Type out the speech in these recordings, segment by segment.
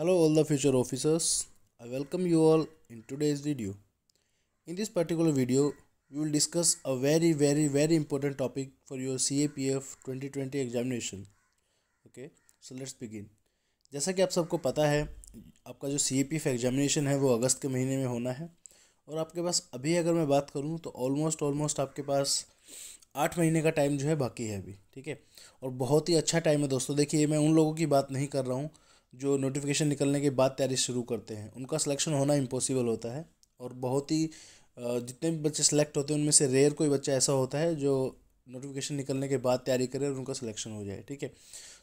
Hello all the future officers. I welcome you all in today's video. In this particular video, we will discuss a very very very important topic for your CAPF 2020 examination. Okay, so let's begin. जैसा कि आप सबको पता है आपका जो CAPF examination है वो अगस्त के महीने में होना है और आपके पास अभी अगर मैं बात करूँ तो ऑलमोस्ट ऑलमोस्ट आपके पास आठ महीने का टाइम जो है बाकी है अभी ठीक है और बहुत ही अच्छा टाइम है दोस्तों देखिए मैं उन लोगों की बात नहीं कर रहा हूँ जो नोटिफिकेशन निकलने के बाद तैयारी शुरू करते हैं। उनका सिलेक्शन होना इम्पॉसिबल होता है और बहुत ही जितने भी बच्चे सेलेक्ट होते हैं, उनमें से रेयर कोई बच्चा ऐसा होता है जो नोटिफिकेशन निकलने के बाद तैयारी करे और उनका सिलेक्शन हो जाए, ठीक है?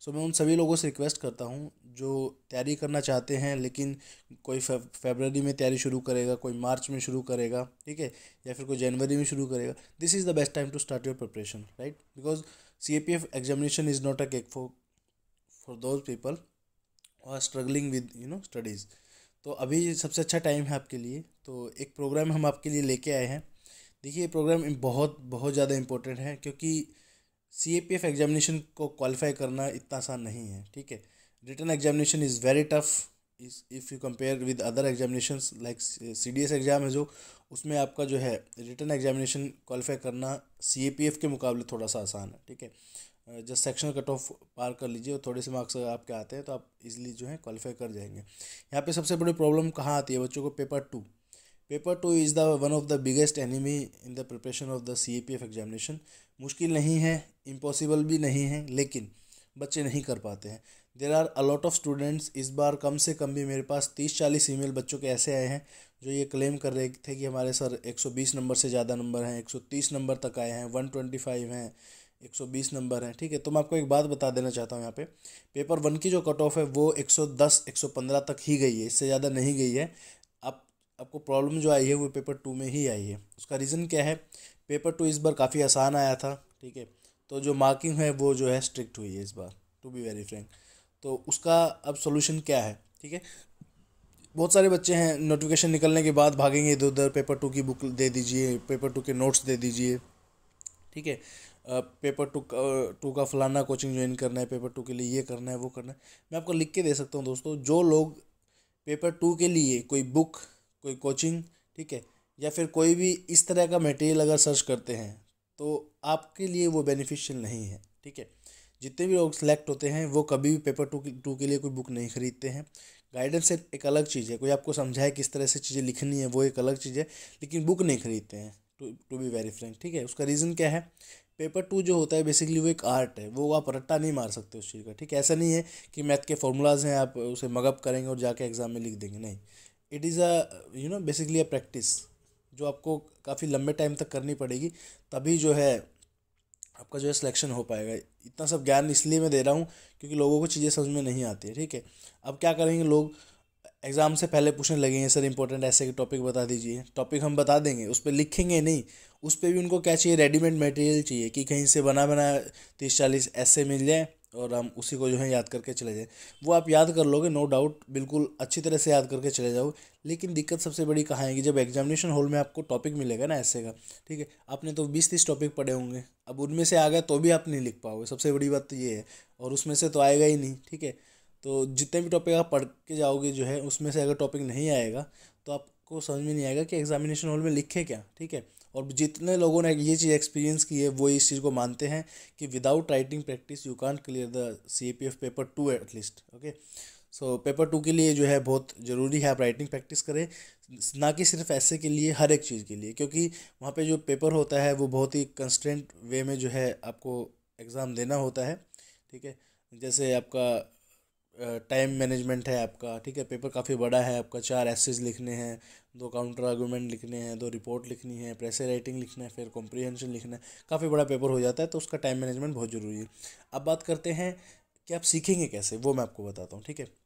सो मैं उन सभी लोगों से रिक्वेस्ट करता हूँ जो तैयारी करना चाहते हैं, लेकिन कोई फेबररी में तैयारी शुरू करेगा, कोई मार्च में शुरू करेगा, ठीक है? या फिर कोई जनवरी में शुरू करेगा। This is the best time to start your preparation right because C A P F examination is not a cake for for those people और struggling with you know studies तो अभी सबसे अच्छा टाइम है आपके लिए। तो एक प्रोग्राम हम आपके लिए लेके आए हैं। देखिए, ये प्रोग्राम बहुत बहुत ज़्यादा इम्पोर्टेंट है क्योंकि सी ए पी एफ़ एग्जामिनेशन को क्वालिफाई करना इतना आसान नहीं है, ठीक है? Written examination is very tough is if you compare with other examination like C D S exam है जो, उसमें आपका जो है रिटर्न एग्जामिनेशन क्वालिफाई करना सी ए पी एफ़ के मुकाबले थोड़ा सा आसान है, ठीक है? जस्ट सेक्शनल कट ऑफ़ पार कर लीजिए और थोड़े से मार्क्स अगर आपके आते हैं तो आप इजीली जो है क्वालिफाई कर जाएँगे। यहाँ पे सबसे बड़ी प्रॉब्लम कहाँ आती है बच्चों को? Paper two paper two is the one of the biggest enemy in the preparation of the C A P F examination मुश्किल नहीं है इम्पॉसिबल भी नहीं है, लेकिन बच्चे नहीं कर पाते हैं। There are a lot of students इस बार कम से कम भी मेरे पास तीस चालीस ईमेल बच्चों के ऐसे आए हैं, जो ये क्लेम कर रहे थे कि हमारे सर 120 नंबर से ज़्यादा नंबर हैं 130 नंबर तक आए हैं 125 हैं 120 नंबर हैं, ठीक है? तो मैं आपको एक बात बता देना चाहता हूँ यहाँ पे। पेपर वन की जो कट ऑफ़ है, वो 110 115 तक ही गई है, इससे ज़्यादा नहीं गई है। आप, आपको प्रॉब्लम जो आई है, वो पेपर टू में ही आई है। उसका रीज़न क्या है? पेपर टू इस बार काफ़ी आसान आया था, ठीक है? तो जो मार्किंग है, वो जो है स्ट्रिक्ट हुई है इस बार टू बी वेरी फ्रेंक तो उसका अब सोल्यूशन क्या है, ठीक है? बहुत सारे बच्चे हैं नोटिफिकेशन निकलने के बाद भागेंगे इधर उधर पेपर टू की बुक दे दीजिए पेपर टू के नोट्स दे दीजिए, ठीक है? पेपर टू टू का फलाना कोचिंग ज्वाइन करना है पेपर टू के लिए ये करना है, वो करना है। मैं आपको लिख के दे सकता हूँ दोस्तों, जो लोग पेपर टू के लिए कोई बुक कोई कोचिंग ठीक है, या फिर कोई भी इस तरह का मटेरियल अगर सर्च करते हैं तो आपके लिए वो बेनिफिशियल नहीं है, ठीक है। जितने भी लोग सेलेक्ट होते हैं, वो कभी भी पेपर टू टू के लिए कोई बुक नहीं खरीदते हैं। गाइडेंस एक अलग चीज़ है, कोई आपको समझाए किस तरह से चीज़ें लिखनी है, वो एक अलग चीज़ है, लेकिन बुक नहीं खरीदते हैं to to be very frank ठीक है। उसका रीज़न क्या है? पेपर टू जो होता है बेसिकली वो एक आर्ट है। वो आप रट्टा नहीं मार सकते उस चीज़ का, ठीक? ऐसा नहीं है कि मैथ के फॉर्मूलाज हैं, आप उसे मगअप करेंगे और जाके एग्ज़ाम में लिख देंगे, नहीं। It is a you know basically a practice जो आपको काफ़ी लंबे टाइम तक करनी पड़ेगी, तभी जो है आपका जो है सिलेक्शन हो पाएगा। इतना सब ज्ञान इसलिए मैं दे रहा हूँ क्योंकि लोगों को चीज़ें समझ में नहीं आती है, ठीक है? अब क्या करेंगे लोग? एग्ज़ाम से पहले पूछने लगेंगे सर इंपॉर्टेंट ऐसे के टॉपिक बता दीजिए। टॉपिक हम बता देंगे, उस पर लिखेंगे नहीं। उस पर भी उनको क्या चाहिए? रेडीमेड मटेरियल चाहिए कि कहीं से बना बना तीस, चालीस ऐसे मिल जाए और हम उसी को जो है याद करके चले जाएँ। वो आप याद कर लोगे नो डाउट बिल्कुल अच्छी तरह से याद करके चले जाओ लेकिन दिक्कत सबसे बड़ी कहाँ है कि जब एग्जामिनेशन हॉल में आपको टॉपिक मिलेगा ना ऐसे का, ठीक है? आपने तो बीस, तीस टॉपिक पढ़े होंगे। अब उनमें से आ गया तो भी आप नहीं लिख पाओगे। सबसे बड़ी बात तो ये है और उसमें से तो आएगा ही नहीं, ठीक है? तो जितने भी टॉपिक आप पढ़ के जाओगे जो है, उसमें से अगर टॉपिक नहीं आएगा तो आपको समझ में नहीं आएगा कि एग्जामिनेशन हॉल में लिखे क्या, ठीक है? और जितने लोगों ने ये चीज़ एक्सपीरियंस की है, वो इस चीज़ को मानते हैं कि without writing practice you can't clear the C A P F paper two at least okay so paper two के लिए जो है बहुत ज़रूरी है आप राइटिंग प्रैक्टिस करें, ना कि सिर्फ़ ऐसे के लिए, हर एक चीज़ के लिए, क्योंकि वहाँ पे जो पेपर होता है, वो बहुत ही कंस्टेंट वे में जो है आपको एग्ज़ाम देना होता है, ठीक है? जैसे आपका टाइम मैनेजमेंट है आपका, ठीक है? पेपर काफ़ी बड़ा है आपका, चार एसेज लिखने हैं, दो काउंटर आर्गूमेंट लिखने हैं, दो रिपोर्ट लिखनी है प्रेसर राइटिंग लिखना है, फिर कॉम्प्रीहेंशन लिखना है, काफ़ी बड़ा पेपर हो जाता है तो उसका टाइम मैनेजमेंट बहुत ज़रूरी है। अब बात करते हैं कि आप सीखेंगे कैसे, वो मैं आपको बताता हूँ, ठीक है?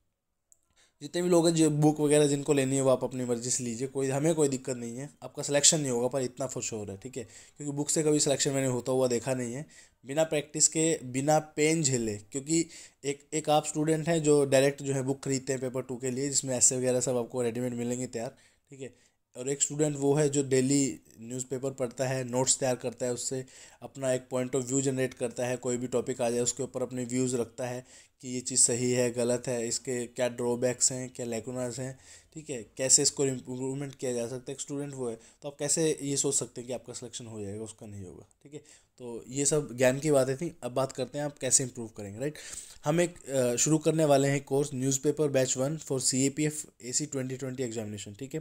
जितने भी लोग हैं, जो बुक वगैरह जिनको लेनी है, वो आप अपनी मर्ज़ी से लीजिए। कोई, हमें कोई दिक्कत नहीं है। आपका सिलेक्शन नहीं होगा, पर इतना फुश हो रहा है, ठीक है? क्योंकि बुक से कभी सिलेक्शन मैंने होता हुआ देखा नहीं है। बिना प्रैक्टिस के, बिना पेन झेले, क्योंकि एक एक आप स्टूडेंट हैं जो डायरेक्ट जो है बुक खरीदते हैं पेपर टू के लिए, जिसमें ऐसे वगैरह सब आपको रेडीमेड मिलेंगे तैयार, ठीक है? और एक स्टूडेंट वो है जो डेली न्यूज़पेपर पढ़ता है नोट्स तैयार करता है उससे, अपना एक पॉइंट ऑफ़ व्यू जनरेट करता है, कोई भी टॉपिक आ जाए उसके ऊपर अपने व्यूज़ रखता है कि ये चीज़ सही है, गलत है, इसके क्या ड्रॉबैक्स हैं, क्या लेकुनाज हैं ठीक है, कैसे इसको इम्प्रूवमेंट किया जा सकता है, एक स्टूडेंट वो है तो आप कैसे ये सोच सकते हैं कि आपका सिलेक्शन हो जाएगा, उसका नहीं होगा, ठीक है? तो ये सब ज्ञान की बातें थी, अब बात करते हैं आप कैसे इम्प्रूव करेंगे राइट हम एक शुरू करने वाले हैं course newspaper batch one for C A P F A C twenty twenty examination ठीक है?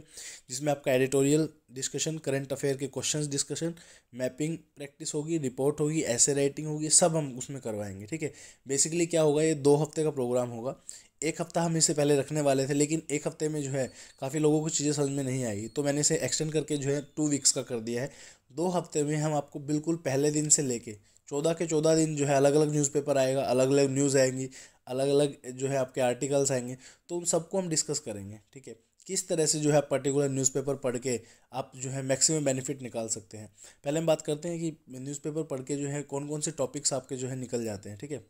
जिसमें आपका एडिटोरियल डिस्कशन करंट अफेयर के क्वेश्चन डिस्कशन मैपिंग प्रैक्टिस होगी रिपोर्ट होगी ऐसे राइटिंग होगी, सब हम उसमें करवाएँगे, ठीक है? बेसिकली क्या होगा, ये दो हफ़्ते का प्रोग्राम होगा एक हफ़्ता हम इसे पहले रखने वाले थे, लेकिन एक हफ़्ते में जो है काफ़ी लोगों को चीज़ें समझ में नहीं आई। तो मैंने इसे एक्सटेंड करके जो है टू वीक्स का कर दिया है। दो हफ़्ते में हम आपको बिल्कुल पहले दिन से लेके चौदह के चौदह दिन जो है अलग अलग न्यूज़पेपर आएगा अलग अलग न्यूज़ आएँगी अलग अलग जो है आपके आर्टिकल्स आएँगे तो उन सबको हम डिस्कस करेंगे, ठीक है? किस तरह से जो है पर्टिकुलर न्यूज़पेपर पढ़ के आप जो है मैक्सिमम बेनिफिट निकाल सकते हैं। पहले हम बात करते हैं कि न्यूज़पेपर पढ़ के जो है कौन कौन से टॉपिक्स आपके जो है निकल जाते हैं, ठीक है?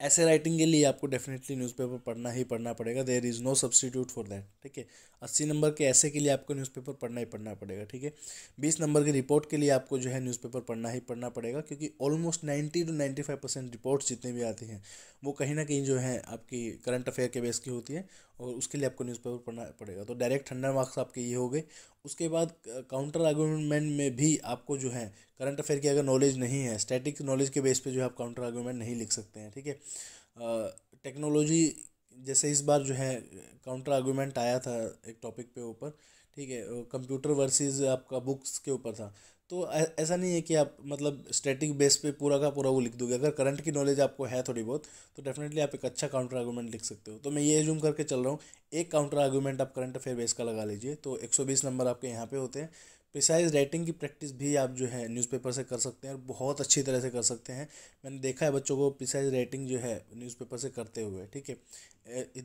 ऐसे राइटिंग के लिए आपको डेफिनेटली न्यूज़पेपर पढ़ना ही पढ़ना पड़ेगा। There is no substitute for that ठीक है? अस्सी नंबर के ऐसे के लिए आपको न्यूज़पेपर पढ़ना ही पढ़ना पड़ेगा, ठीक है? बीस नंबर की रिपोर्ट के लिए आपको जो है न्यूज़पेपर पढ़ना ही पढ़ना पड़ेगा, क्योंकि almost ninety two ninety five percent reports जितने भी आती हैं, वो कहीं ना कहीं जो है आपकी करंट अफेयर के बेस की होती है और उसके लिए आपको न्यूज़पेपर पढ़ना पड़ेगा। तो डायरेक्ट हंड्रेड मार्क्स आपके ये हो गए। उसके बाद काउंटर आर्गूमेंट में भी आपको जो है करंट अफेयर की अगर नॉलेज नहीं है स्टैटिक नॉलेज के बेस पे जो है आप काउंटर आर्गूमेंट नहीं लिख सकते हैं, ठीक है? टेक्नोलॉजी जैसे इस बार जो है काउंटर आर्गूमेंट आया था एक टॉपिक पे ऊपर, ठीक है? कंप्यूटर वर्सेस आपका बुक्स के ऊपर था। तो ऐसा नहीं है कि आप मतलब स्टैटिक बेस पे पूरा का पूरा वो लिख दोगे। अगर करंट की नॉलेज आपको है थोड़ी बहुत तो डेफिनेटली आप एक अच्छा काउंटर आर्गूमेंट लिख सकते हो। तो मैं ये एज्यूम करके चल रहा हूँ, एक काउंटर आर्गूमेंट आप करंट अफेयर बेस का लगा लीजिए तो 120 नंबर आपके यहाँ पे होते हैं। प्रिसाइज राइटिंग की प्रैक्टिस भी आप जो है न्यूज़पेपर से कर सकते हैं और बहुत अच्छी तरह से कर सकते हैं। मैंने देखा है बच्चों को प्रिसाइज राइटिंग जो है न्यूज़पेपर से करते हुए, ठीक है?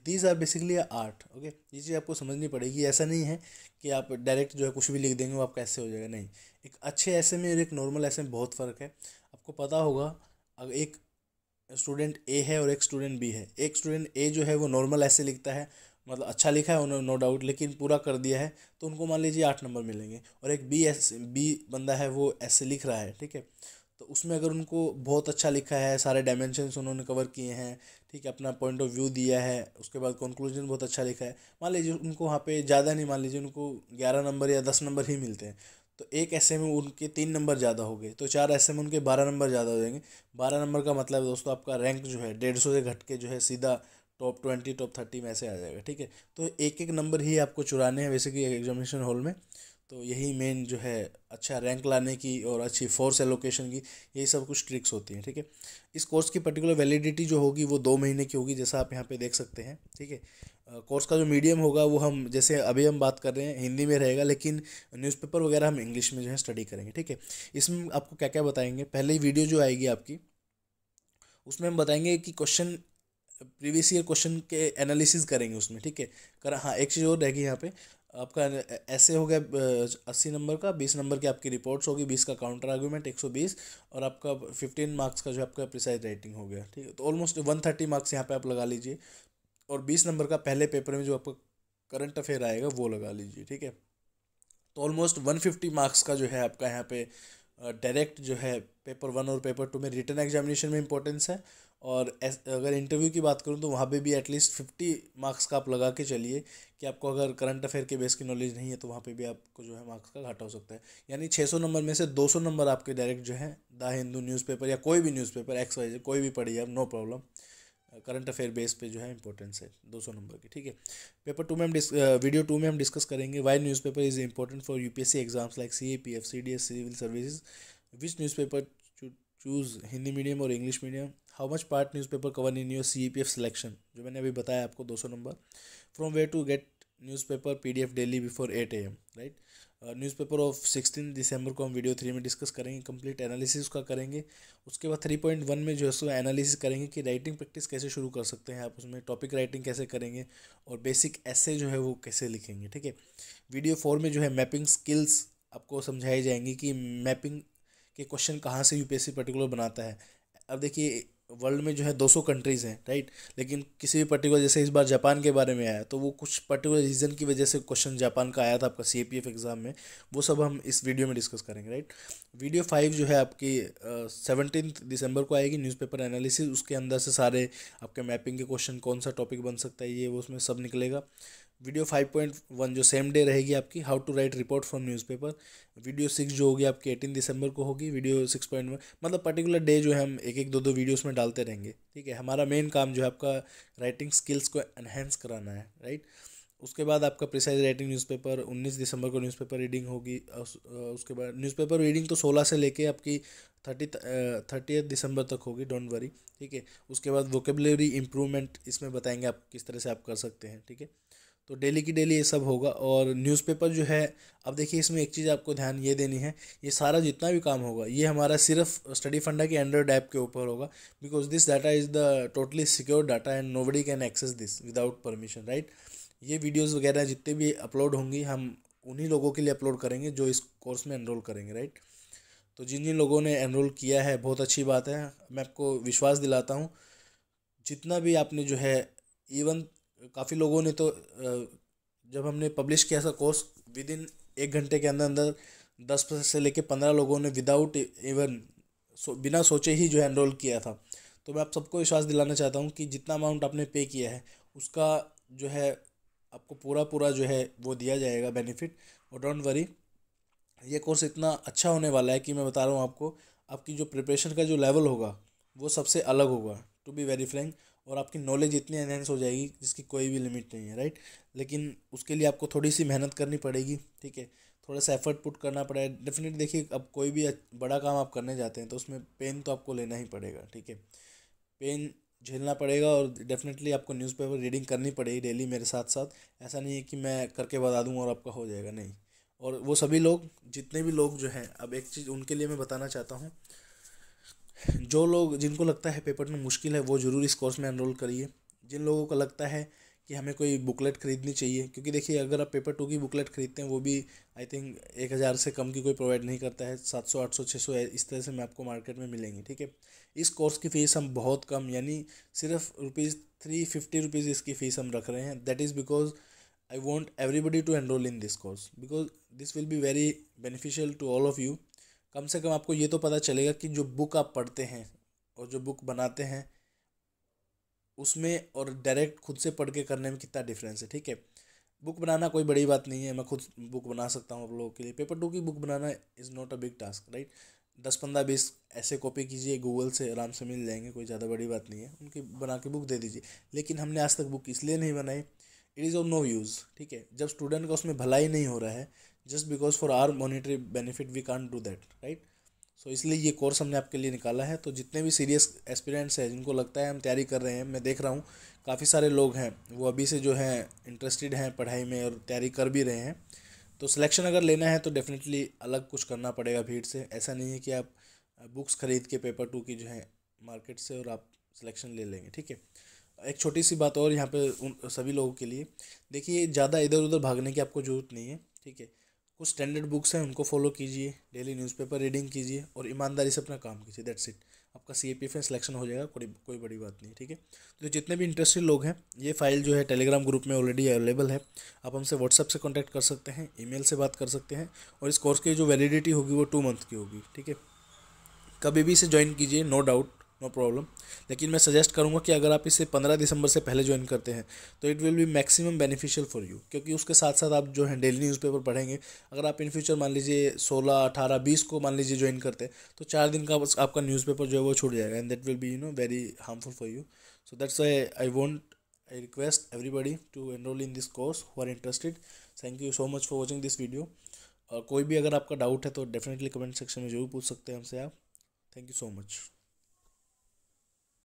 These are basically art okay ये चीज़ आपको समझनी पड़ेगी। ऐसा नहीं है कि आप डायरेक्ट जो है कुछ भी लिख देंगे, वो आपका ऐसे हो जाएगा। नहीं। एक अच्छे ऐसे में और एक नॉर्मल ऐसे में बहुत फ़र्क है। आपको पता होगा अगर एक स्टूडेंट ए है और एक स्टूडेंट बी है। एक स्टूडेंट ए जो है वो नॉर्मल ऐसे लिखता है मतलब अच्छा लिखा है, उन्होंने नो डाउट लेकिन पूरा कर दिया है तो उनको मान लीजिए आठ नंबर मिलेंगे। और एक बी एस बी बंदा है, वो ऐसे लिख रहा है, ठीक है? तो उसमें अगर उनको बहुत अच्छा लिखा है, सारे डायमेंशंस उन्होंने कवर किए हैं, ठीक है, अपना पॉइंट ऑफ़ व्यू दिया है, उसके बाद कंक्लूजन बहुत अच्छा लिखा है, मान लीजिए उनको वहाँ पे ज़्यादा नहीं, मान लीजिए उनको ग्यारह नंबर या दस नंबर ही मिलते हैं तो एक ऐसे में उनके तीन नंबर ज़्यादा हो गए तो चार ऐसे में उनके बारह नंबर ज़्यादा हो जाएँगे। बारह नंबर का मतलब दोस्तों, आपका रैंक जो है, डेढ़ सौ से घट के जो है, सीधा टॉप ट्वेंटी, टॉप थर्टी में ऐसे आ जाएगा, ठीक है? तो एक एक नंबर ही आपको चुराने हैं वैसे कि एग्जामिनेशन हॉल में। तो यही मेन जो है अच्छा रैंक लाने की और अच्छी फोर्स एलोकेशन की, यही सब कुछ ट्रिक्स होती हैं, ठीक है? थीके? इस कोर्स की पर्टिकुलर वैलिडिटी जो होगी, वो दो महीने की होगी, जैसा आप यहाँ पे देख सकते हैं, ठीक है? कोर्स का जो मीडियम होगा, वो हम, जैसे अभी हम बात कर रहे हैं, हिंदी में रहेगा, लेकिन न्यूज़पेपर वगैरह हम इंग्लिश में जो है स्टडी करेंगे, ठीक है? इसमें आपको क्या क्या बताएँगे? पहले ही वीडियो जो आएगी आपकी, उसमें हम बताएँगे कि क्वेश्चन प्रीवियस ईयर क्वेश्चन के एनालिसिस करेंगे उसमें, ठीक है? कर हाँ एक चीज़ और रहेगी यहाँ पे। आपका ऐसे हो गया अस्सी नंबर का, बीस नंबर की आपकी रिपोर्ट्स होगी, बीस का काउंटर आर्गूमेंट एक सौ बीस, और आपका फिफ्टीन मार्क्स का जो आपका प्रिसाइज राइटिंग हो गया, ठीक है? तो ऑलमोस्ट वन थर्टी मार्क्स यहाँ पे आप लगा लीजिए, और बीस नंबर का पहले पेपर में जो आपका करंट अफेयर आएगा, वो लगा लीजिए, ठीक है? तो ऑलमोस्ट वन फिफ्टी मार्क्स का जो है आपका यहाँ पे डायरेक्ट जो है पेपर वन और पेपर टू में रिटर्न एग्जामिनेशन में इंपॉर्टेंस है और अगर इंटरव्यू की बात करूँ तो वहाँ पे भी एटलीस्ट फिफ्टी मार्क्स का आप लगा के चलिए कि आपको अगर करंट अफेयर के बेस की नॉलेज नहीं है तो वहाँ पे भी आपको जो है मार्क्स का घाटा हो सकता है। यानी 600 नंबर में से 200 नंबर आपके डायरेक्ट जो है द हिंदू न्यूज़पेपर या कोई भी न्यूज़पेपर एक्स वाई कोई भी पढ़िए आप no problem current affair base पे जो है इंपॉर्टेंस है 200 नंबर की, ठीक है? पेपर टू में हम डिस वीडियो टू में हम डिस्कस करेंगे why newspaper is important for UPSC exams like C A P F C D S civil services which newspaper choose Hindi medium और English medium how much part newspaper cover in your C P F selection जो मैंने अभी बताया आपको दो सौ number. From where to get newspaper P D F daily before eight A M right newspaper of sixteen December को हम video three में डिस्कस करेंगे कंप्लीट एनालिसिस का करेंगे। उसके बाद थ्री पॉइंट वन में जो है सो एनालिसिस करेंगे कि राइटिंग प्रैक्टिस कैसे शुरू कर सकते हैं आप, उसमें टॉपिक राइटिंग कैसे करेंगे और बेसिक ऐसे जो है वो कैसे लिखेंगे, ठीक है? वीडियो फोर में जो है मैपिंग स्किल्स आपको समझाई जाएँगी कि मैपिंग के क्वेश्चन कहाँ से यूपीएससी पर्टिकुलर बनाता है। अब देखिए वर्ल्ड में जो है 200 कंट्रीज़ हैं राइट लेकिन किसी भी पर्टिकुलर जैसे इस बार जापान के बारे में आया तो वो कुछ पर्टिकुलर रीज़न की वजह से क्वेश्चन जापान का आया था आपका सी एग्ज़ाम में, वो सब हम इस वीडियो में डिस्कस करेंगे राइट वीडियो फाइव जो है आपकी सेवनटीन दिसंबर को आएगी न्यूज़पेपर एनालिसिस उसके अंदर से सारे आपके मैपिंग के क्वेश्चन कौन सा टॉपिक बन सकता है, ये वो उसमें सब निकलेगा। वीडियो फाइव पॉइंट वन जो सेम डे रहेगी आपकी how to write report from newspaper video six जो होगी आपकी एटीन दिसंबर को होगी वीडियो सिक्स पॉइंट वन मतलब पर्टिकुलर डे जो है हम एक एक दो दो वीडियोस में डालते रहेंगे, ठीक है? हमारा मेन काम जो है आपका राइटिंग स्किल्स को एनहेंस कराना है राइट उसके बाद आपका प्रिसाइज राइटिंग न्यूज़पेपर उन्नीस दिसंबर को न्यूज़पेपर रीडिंग होगी उसके बाद न्यूज़पेपर रीडिंग तो सोलह से लेके आपकी थर्टी थर्टी दिसंबर तक होगी डोंट वरी ठीक है? उसके बाद वोकेबलरी इंप्रूवमेंट इसमें बताएँगे आप किस तरह से आप कर सकते हैं, ठीक है? तो डेली की डेली ये सब होगा और न्यूज़पेपर जो है, अब देखिए इसमें एक चीज़ आपको ध्यान ये देनी है, ये सारा जितना भी काम होगा, ये हमारा सिर्फ़ स्टडी फंडा के एंड्रॉयड ऐप के ऊपर होगा because this data is the totally secure data and nobody can access this without permission right ये वीडियोज़ वगैरह जितने भी अपलोड होंगी, हम उन्हीं लोगों के लिए अपलोड करेंगे जो इस कोर्स में एनरोल करेंगे राइट तो जिन जिन लोगों ने एनरोल किया है, बहुत अच्छी बात है। मैं आपको विश्वास दिलाता हूँ, जितना भी आपने जो है इवन काफ़ी लोगों ने तो जब हमने पब्लिश किया था कोर्स विद इन एक घंटे के अंदर अंदर दस से लेके पंद्रह लोगों ने विदाउट इवन सो, बिना सोचे ही जो है एनरोल किया था। तो मैं आप सबको विश्वास दिलाना चाहता हूँ कि जितना अमाउंट आपने पे किया है, उसका जो है आपको पूरा पूरा जो है वो दिया जाएगा बेनिफिट और डोंट वरी ये कोर्स इतना अच्छा होने वाला है कि मैं बता रहा हूँ आपको, आपकी जो प्रिपरेशन का जो लेवल होगा, वो सबसे अलग होगा टू बी वेरी फ्रेंक और आपकी नॉलेज इतनी एनहेंस हो जाएगी जिसकी कोई भी लिमिट नहीं है राइट लेकिन उसके लिए आपको थोड़ी सी मेहनत करनी पड़ेगी, ठीक है? थोड़ा सा एफर्ट पुट करना पड़ेगा। डेफिनेट देखिए, अब कोई भी बड़ा काम आप करने जाते हैं तो उसमें पेन तो आपको लेना ही पड़ेगा, ठीक है? पेन झेलना पड़ेगा और डेफिनेटली आपको न्यूज़पेपर रीडिंग करनी पड़ेगी डेली मेरे साथ साथ ऐसा नहीं है कि मैं करके बता दूँ और आपका हो जाएगा, नहीं। और वो सभी लोग, जितने भी लोग जो हैं, अब एक चीज़ उनके लिए मैं बताना चाहता हूँ जो लोग, जिनको लगता है पेपर में मुश्किल है, वो ज़रूर इस कोर्स में एनरोल करिए। जिन लोगों को लगता है कि हमें कोई बुकलेट ख़रीदनी चाहिए, क्योंकि देखिए, अगर आप पेपर टू की बुकलेट ख़रीदते हैं, वो भी आई थिंक एक हज़ार से कम की कोई प्रोवाइड नहीं करता है। सात सौ, आठ सौ छः सौ, इस तरह से मैं आपको मार्केट में मिलेंगे, ठीक है? इस कोर्स की फ़ीस हम बहुत कम, यानी सिर्फ़ रुपीज़ थ्री फिफ्टी रुपीज़ इसकी फ़ीस हम रख रहे हैं। That is because I want everybody to enroll in this course because this will be very beneficial to all of you कम से कम आपको ये तो पता चलेगा कि जो बुक आप पढ़ते हैं और जो बुक बनाते हैं, उसमें और डायरेक्ट खुद से पढ़ के करने में कितना डिफरेंस है, ठीक है? बुक बनाना कोई बड़ी बात नहीं है, मैं खुद बुक बना सकता हूँ आप लोगों के लिए। पेपर टू की book banana is not a big task right दस पंद्रह बीस ऐसे कॉपी कीजिए गूगल से आराम से मिल जाएँगे, कोई ज़्यादा बड़ी बात नहीं है। उनकी बना के बुक दे दीजिए। लेकिन हमने आज तक बुक इसलिए नहीं बनाई it is of no use ठीक है? जब स्टूडेंट का उसमें भलाई नहीं हो रहा है just because for our monetary benefit we can do that right so इसलिए ये कोर्स हमने आपके लिए निकाला है। तो जितने भी सीरियस एस्पिरेंट्स हैं, जिनको लगता है हम तैयारी कर रहे हैं, मैं देख रहा हूँ, काफ़ी सारे लोग हैं, वो अभी से जो हैं इंटरेस्टेड हैं पढ़ाई में और तैयारी कर भी रहे हैं। तो सिलेक्शन अगर लेना है तो डेफिनेटली अलग कुछ करना पड़ेगा भीड़ से। ऐसा नहीं है कि आप बुक्स खरीद के पेपर टू की जो है मार्केट से और आप सिलेक्शन ले लेंगे, ठीक है? एक छोटी सी बात और यहाँ पे उन सभी लोगों के लिए। देखिए, ज़्यादा इधर उधर भागने की आपको ज़रूरत नहीं है, ठीक है? कुछ स्टैंडर्ड बुक्स हैं, उनको फॉलो कीजिए डेली न्यूज़पेपर रीडिंग कीजिए और ईमानदारी से अपना काम कीजिए दैट्स इट आपका सी ए पी एफ़ में सिलेक्शन हो जाएगा, कोई कोई बड़ी बात नहीं, ठीक है? तो जितने भी इंटरेस्टेड लोग हैं, ये फ़ाइल जो है टेलीग्राम ग्रुप में ऑलरेडी अवेलेबल है। आप हमसे व्हाट्सअप से कॉन्टैक्ट कर सकते हैं ईमेल से बात कर सकते हैं और इस कोर्स की जो वैलिडिटी होगी वो टू मंथ की होगी, ठीक है? कभी भी इसे ज्वाइन कीजिए नो डाउट नो प्रॉब्लम लेकिन मैं सजेस्ट करूँगा कि अगर आप इसे पंद्रह दिसंबर से पहले ज्वाइन करते हैं तो it will be maximum beneficial for you क्योंकि उसके साथ साथ आप जो है डेली न्यूज़पेपर पढ़ेंगे। अगर आप इन फ्यूचर मान लीजिए सोलह, अठारह, बीस को मान लीजिए ज्वाइन करते हैं तो चार दिन का आपका न्यूज़पेपर जो है वो छूट जाएगा and that will be you know very harmful for you so that's I I want I request everybody to enroll in this course who are interested thank you so much for watching this video और कोई भी अगर आपका doubt है तो definitely comment section में ज़रूर पूछ सकते हैं हमसे आप। Thank you so much